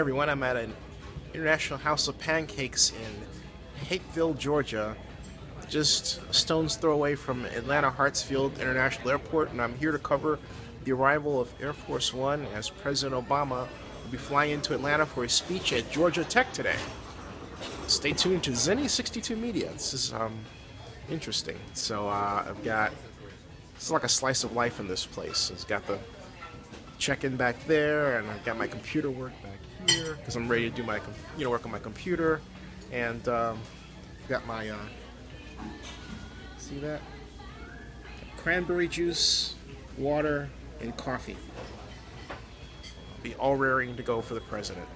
everyone, I'm at an International House of Pancakes in Hapeville, Georgia, just a stone's throw away from Atlanta Hartsfield International Airport, and I'm here to cover the arrival of Air Force One as President Obama will be flying into Atlanta for a speech at Georgia Tech today. Stay tuned to Zennie 62 Media. This is um, interesting. So uh, I've got it's like a slice of life in this place. It's got the check-in back there, and I've got my computer work back here because I'm ready to do my you know work on my computer, and um, got my uh, see that cranberry juice, water, and coffee. I'll be all raring to go for the president.